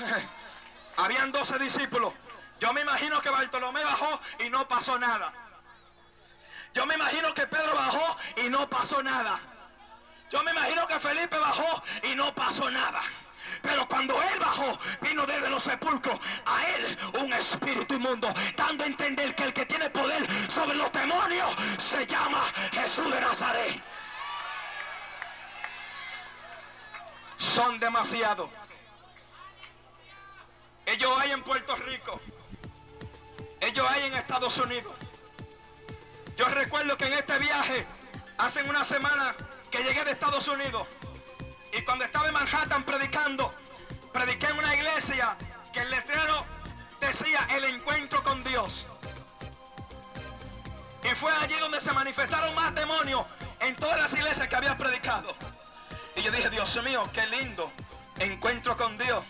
Habían 12 discípulos. Yo me imagino que Bartolomé bajó y no pasó nada. Yo me imagino que Pedro bajó y no pasó nada. Yo me imagino que Felipe bajó y no pasó nada. Pero cuando él bajó, vino desde los sepulcros a él un espíritu inmundo, dando a entender que el que tiene poder sobre los demonios se llama Jesús de Nazaret. Son demasiados. Ellos hay en Puerto Rico. Ellos hay en Estados Unidos. Yo recuerdo que en este viaje, hace una semana que llegué de Estados Unidos, y cuando estaba en Manhattan predicando, prediqué en una iglesia que el letrero decía el encuentro con Dios. Y fue allí donde se manifestaron más demonios en todas las iglesias que había predicado. Y yo dije, Dios mío, qué lindo encuentro con Dios.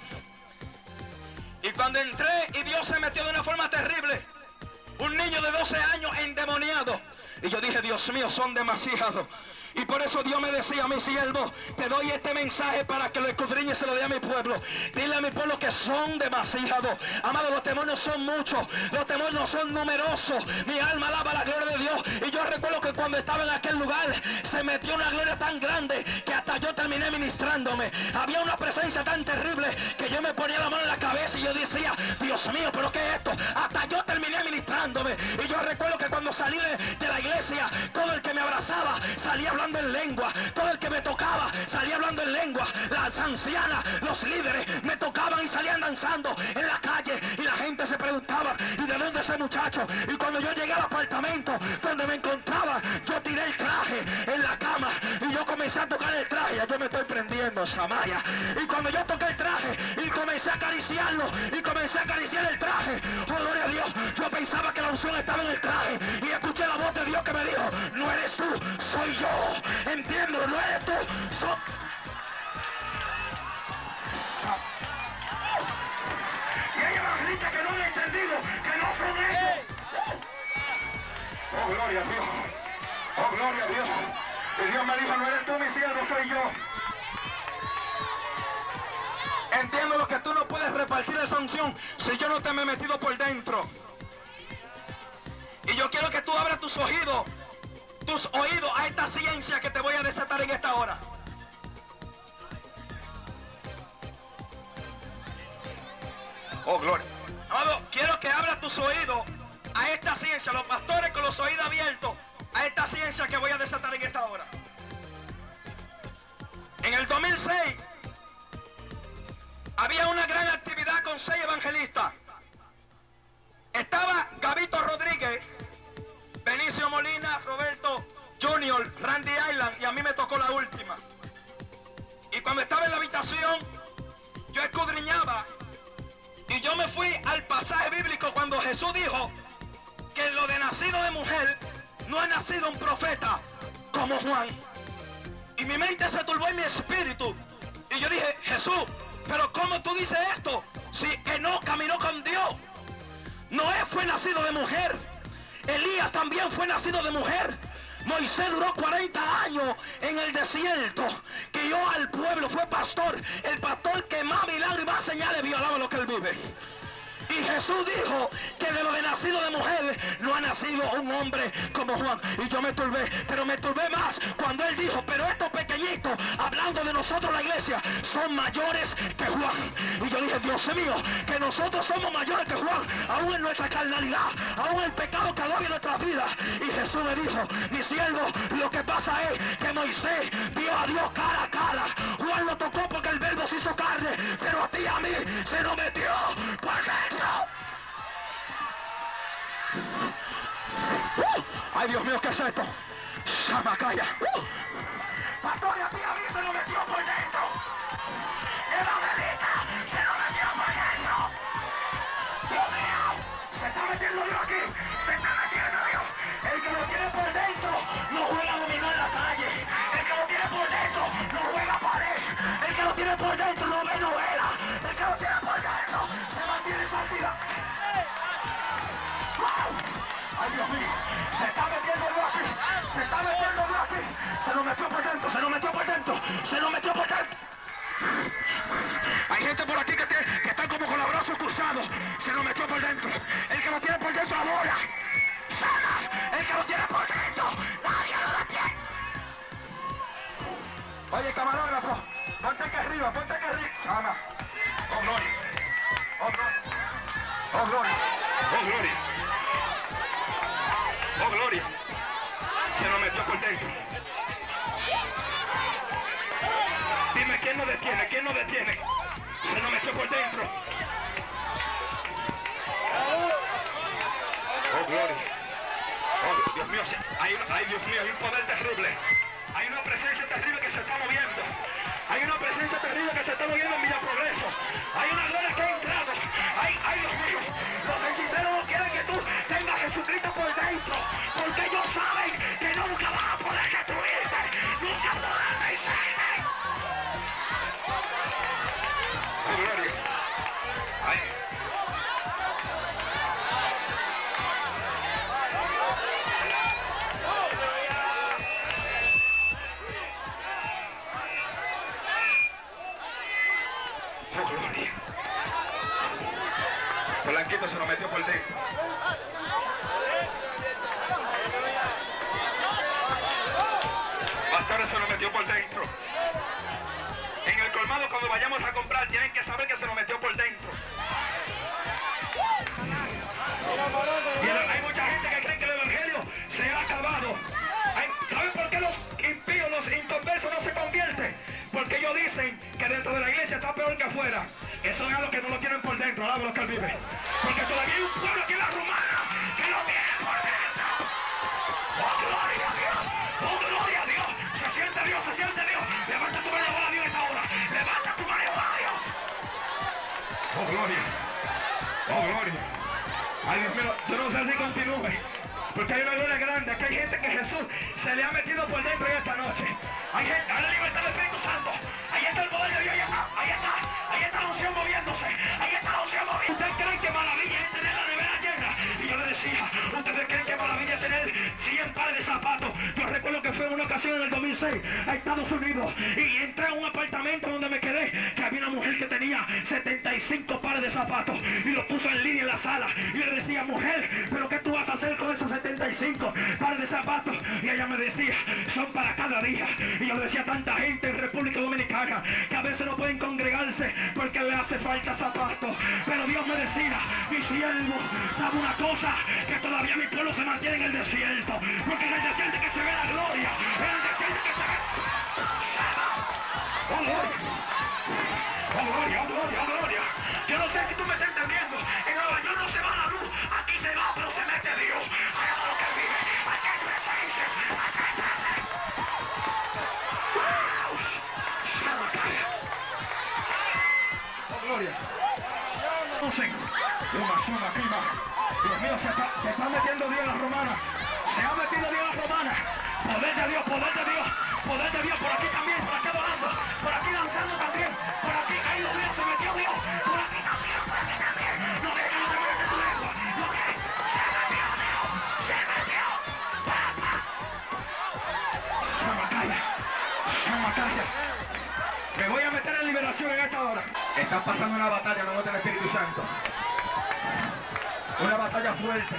Y cuando entré y Dios se metió de una forma terrible, un niño de 12 años endemoniado. Y yo dije, Dios mío, son demasiados. Y por eso Dios me decía a mi siervo, te doy este mensaje para que lo escudriñe y se lo dé a mi pueblo. Dile a mi pueblo que son demasiados. Amado, los demonios son muchos. Los demonios son numerosos. Mi alma alaba la gloria de Dios. Y yo recuerdo que cuando estaba en aquel lugar, se metió una gloria tan grande que hasta yo terminé ministrándome. Había una presencia tan terrible que yo me ponía la mano en la cabeza y yo decía, Dios mío, pero ¿qué es esto? Hasta yo terminé ministrándome. Y yo recuerdo que cuando salí de, de la iglesia, todo el que me abrazaba salía hablando en lengua. Todo el que me tocaba salía hablando en lengua. Las ancianas, los líderes me tocaban y salían danzando en la calle. Y la gente se preguntaba, ¿y de dónde ese muchacho? Y cuando yo llegué al apartamento donde me encontraba, yo tiré el traje Samaya. Y cuando yo toqué el traje y comencé a acariciarlo y comencé a acariciar el traje, oh gloria a Dios, yo pensaba que la unción estaba en el traje y escuché la voz de Dios que me dijo, no eres tú, soy yo. Entiendo, no eres tú. So- Y hay evangelitas que no han entendido, que no son ellos. Oh, gloria a Dios. Oh, gloria a Dios. Y Dios me dijo, no eres tú mi siervo, soy yo. Entiendo lo que tú no puedes repartir esa unción si yo no te me he metido por dentro. Y yo quiero que tú abras tus oídos, tus oídos a esta ciencia que te voy a desatar en esta hora. Oh, gloria. Amado, quiero que abras tus oídos a esta ciencia, los pastores con los oídos abiertos, a esta ciencia que voy a desatar en esta hora. En el 2006 había una gran actividad con seis evangelistas. Estaba Gabito Rodríguez, Benicio Molina, Roberto Junior, Randy Island y a mí me tocó la última. Y cuando estaba en la habitación, yo escudriñaba y yo me fui al pasaje bíblico cuando Jesús dijo que lo de nacido de mujer no ha nacido un profeta como Juan. Y mi mente se turbó en mi espíritu. Y yo dije, Jesús, ¿cómo tú dices esto? Si Enoch caminó con Dios. Noé fue nacido de mujer. Elías también fue nacido de mujer. Moisés duró 40 años en el desierto. Guió al pueblo, fue pastor. El pastor que más milagros y más señales violaba lo que él vive. Y Jesús dijo que de lo de nacido de mujer no ha nacido un hombre como Juan. Y yo me turbé, pero me turbé más cuando él dijo, pero estos hablando de nosotros la iglesia, son mayores que Juan. Y yo dije, Dios mío, que nosotros somos mayores que Juan, aún en nuestra carnalidad, aún el pecado que agobia nuestra vida. Y Jesús me dijo, mi siervo, lo que pasa es que Moisés vio a Dios cara a cara. Juan lo tocó porque el verbo se hizo carne, pero a ti y a mí se nos metió por dentro. ¡Uh! Ay, Dios mío, ¿qué es esto? Samacaya. ¡Uh! Pastor, y a ti y a se nos metió por dentro. Evangelista, se nos metió por dentro. Se está metiendo Dios aquí. Se está metiendo Dios. El que lo tiene por dentro no juega dominó en la calle. El que lo tiene por dentro no juega pared. El que lo tiene por dentro no ve novela. Oh, gloria. Oh, gloria. Oh, gloria. Se nos metió por dentro. Dime, ¿quién nos detiene? ¿Quién nos detiene? Se nos metió por dentro. Oh, gloria. Oh, Dios mío, hay, ay, Dios mío, hay un poder terrible. Hay una presencia terrible que se está moviendo. Que. Porque todavía hay un pueblo aquí en la romana que lo tiene por dentro. ¡Oh, gloria a Dios! ¡Oh, gloria a Dios! ¡Se siente Dios, se siente Dios! ¡Levanta tu mano a Dios esta hora! ¡Levanta tu mano a Dios! ¡Oh, gloria! ¡Oh, gloria! Ay, Dios mío, yo no sé si continúe. Porque hay una gloria grande. Aquí hay gente que Jesús se le ha metido por dentro en esta noche. Hay gente, hay la libertad del Espíritu Santo. Ahí está el poder de Dios. Zapatos? Yo recuerdo que fue en una ocasión en el 2006 a Estados Unidos y entré a un apartamento donde me quedé que había una mujer que tenía 75 pares de zapatos y los puso en línea en la sala. Y le decía, mujer, ¿pero qué tú 75 pares de zapatos? Y ella me decía, son para cada día. Y yo decía tanta gente en República Dominicana que a veces no pueden congregarse porque le hace falta zapatos. Pero Dios me decía, mi siervo, ¿sabe una cosa? Que todavía mi pueblo se mantiene en el desierto. Porque en el desierto es que se ve la gloria. En el desierto es que se ve... ¡Oh, gloria! ¡Oh, gloria, se está, metiendo Dios en las romanas. Se ha metido Dios las romanas. Poder de Dios, poder de Dios, poder de Dios. Por aquí también, por aquí adorando. Por aquí danzando también. Por aquí, ahí Dios se metió Dios. Por aquí también, por aquí también. No dejes que no te mueras tu lengua. No dejes. Se metió Dios. Se metió. Papá. Samacaya. Samacaya. Me voy a meter en liberación en esta hora. Están pasando una batalla, no del Espíritu Santo. Una batalla fuerte.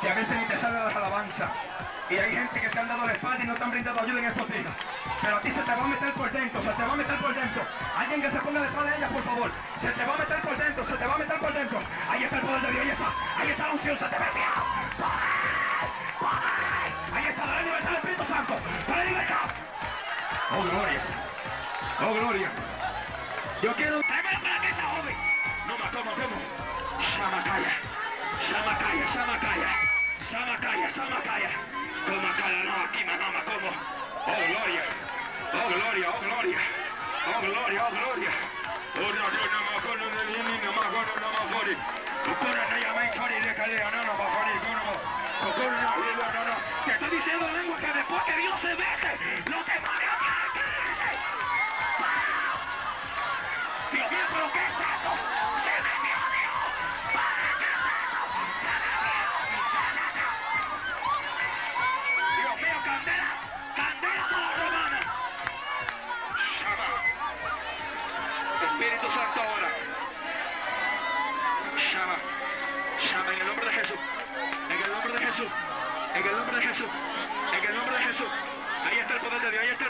Que a veces ni te salen las alabanzas. Y hay gente que te han dado la espalda y no te han brindado ayuda en estos días. Pero a ti se te va a meter por dentro, se te va a meter por dentro. Alguien que se ponga detrás de ella, por favor. Se te va a meter por dentro, se te va a meter por dentro. Ahí está el poder de Dios, ahí está. Ahí está la unción, se te. ¡Poder! ¡Poder! Ahí está, la libertad del Espíritu Santo. ¡Dale libertad! ¡Oh, gloria! ¡Oh, gloria! Yo quiero... ¡Tráemela para acá esta joven! No, mató, matemos. Samacaya. Samacaya, Samacaya. Samacaya, Samacaya. Samacaya, no, aquí, mamá, como. Oh, gloria. Oh, gloria, oh, gloria. Oh, gloria, oh, gloria. Oh, no, no, no, no, no, no, no, no, no, no, no, no, no, no, no, no, no. No, no, no. Te estoy diciendo en lengua que después que Dios se demonios tienen que irse. Dios mío, pero ¿qué es esto? Está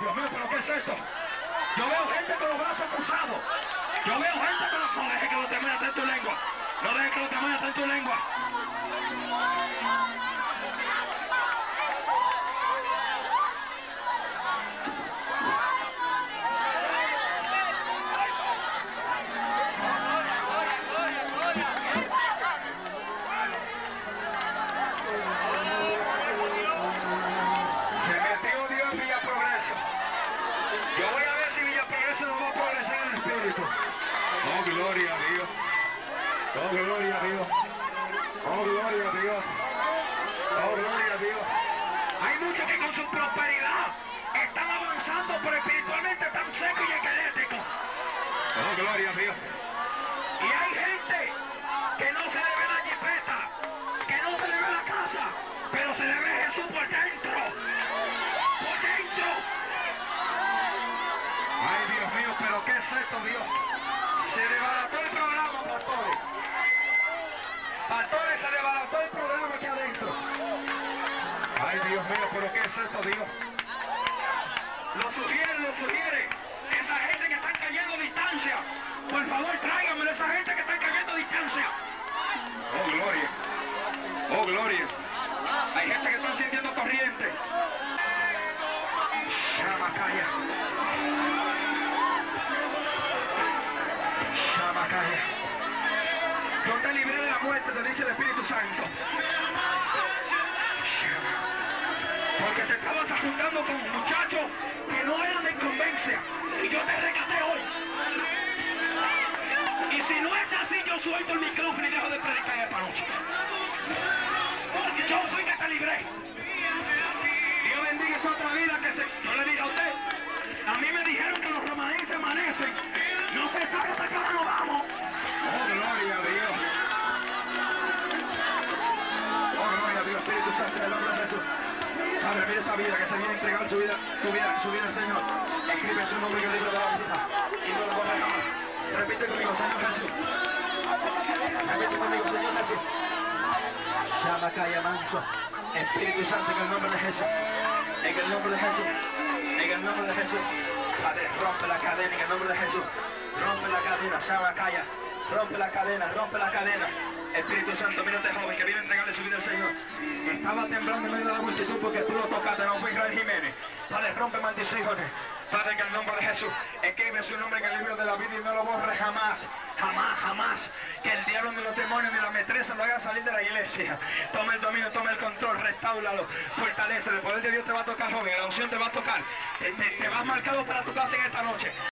Dios mío, pero ¿qué es esto? Yo veo gente con los brazos cruzados. Yo veo gente con los... No dejes que los demonios en tu lengua. No dejes que los demonios en tu lengua. Se metió Dios en Villa Progreso. Yo voy a ver si Villa Progreso no va a progresar en el espíritu. Oh, gloria a Dios. Oh, gloria a Dios. Oh, gloria a Dios. Oh, gloria a Dios. Hay muchos que con su prosperidad están avanzando, pero espiritualmente están secos y esqueléticos. Oh, gloria a Dios. Y hay gente que no se le ve la jipeta, que no se le ve la casa, pero se le ve Jesús por dentro. Por dentro. Ay, Dios mío, pero ¿qué es esto, Dios? Se desbarató el programa, pastores. Pastores, se desbarató el programa aquí adentro. Ay, Dios mío, pero ¿qué es esto, Dios? Lo sugiere, lo sugiere. Esa gente que están cayendo a distancia. Por favor, tráiganme esa gente que está cayendo a distancia. Oh, gloria. Oh, gloria. Hay gente que están sintiendo corriente. Shamacaya. Shamacaya. Yo te libré de la muerte, te dice el Espíritu Santo. Suelto el micrófono y dejo de predicar noche. Porque yo fui que te libré. Dios bendiga esa otra vida que se... Yo le dije a usted. A mí me dijeron que los romanenses amanecen. No se sabe hasta que ahora no vamos. Oh, gloria a Dios. Oh, gloria a Dios, Espíritu Santo, en el nombre de Jesús. Padre, mira esta vida que se viene a entregar su vida, su vida, su vida Señor. Escribe su nombre en el libro de la vida y no lo borra jamás. Repite conmigo, Señor Jesús. Llama, calla. Espíritu Santo, en el nombre de Jesús. En el nombre de Jesús. En el nombre de Jesús. Padre, rompe la cadena en el nombre de Jesús. Rompe la cadena, llama, calla. Rompe la cadena, rompe la cadena. Espíritu Santo, mira este joven que viene a entregarle su vida al Señor. Estaba temblando en medio de la multitud porque tú lo tocaste, no fue Israel Jiménez. Padre, rompe maldiciones. Padre, en el nombre de Jesús, escribe su nombre en el libro de la vida y no lo borre jamás, jamás, jamás. Que el diablo ni los demonios ni la metresa lo hagan salir de la iglesia. Toma el dominio, toma el control, restáuralo, fortalece. El poder de Dios te va a tocar, joven, la unción te va a tocar. Te, te- te vas marcado para tu casa en esta noche.